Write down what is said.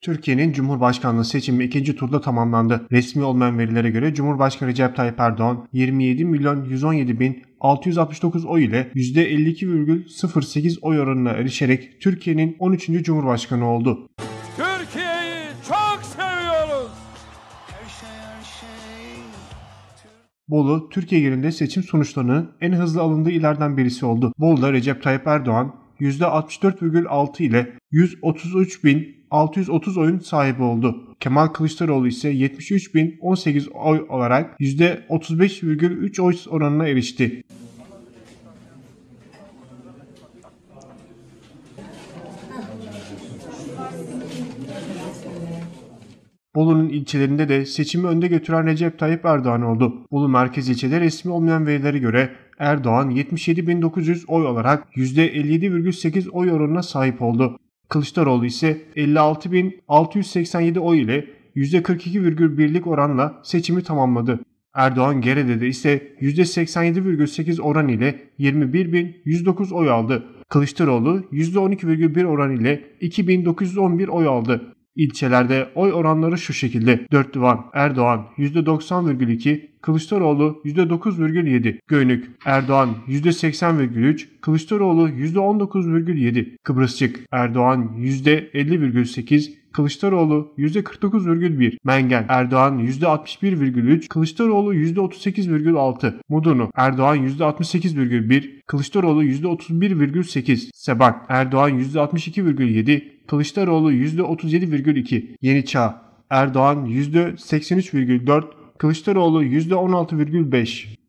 Türkiye'nin Cumhurbaşkanlığı seçimi ikinci turda tamamlandı. Resmi olmayan verilere göre Cumhurbaşkanı Recep Tayyip Erdoğan 27 milyon 117 bin 669 oy ile %52,08 oy oranına erişerek Türkiye'nin 13. Cumhurbaşkanı oldu. Türkiye'yi çok seviyoruz. Bolu, Türkiye genelinde seçim sonuçlarının en hızlı alındığı illerden birisi oldu. Bolu'da Recep Tayyip Erdoğan %64,6 ile 133.630 oyun sahibi oldu. Kemal Kılıçdaroğlu ise 73.018 oy olarak %35,3 oy oranına erişti. Bolu'nun ilçelerinde de seçimi önde götüren Recep Tayyip Erdoğan oldu. Bolu merkez ilçede resmi olmayan verilere göre Erdoğan 77.900 oy olarak %57,8 oy oranına sahip oldu. Kılıçdaroğlu ise 56.687 oy ile %42,1'lik oranla seçimi tamamladı. Erdoğan Gerede'de ise %87,8 oran ile 21.109 oy aldı. Kılıçdaroğlu %12,1 oran ile 2.911 oy aldı. İlçelerde oy oranları şu şekilde. 4 Divan Erdoğan %90,2, Kılıçdaroğlu %9,7, Göynük Erdoğan %80,3, Kılıçdaroğlu %19,7, Kıbrısçık Erdoğan %50,8, Kılıçdaroğlu %49,1, Mengen Erdoğan %61,3, Kılıçdaroğlu %38,6, Mudurnu Erdoğan %68,1, Kılıçdaroğlu %31,8, Sebak Erdoğan %62,7, Kılıçdaroğlu %37,2, Yeni Çağ Erdoğan %83,4, Kılıçdaroğlu %16,5.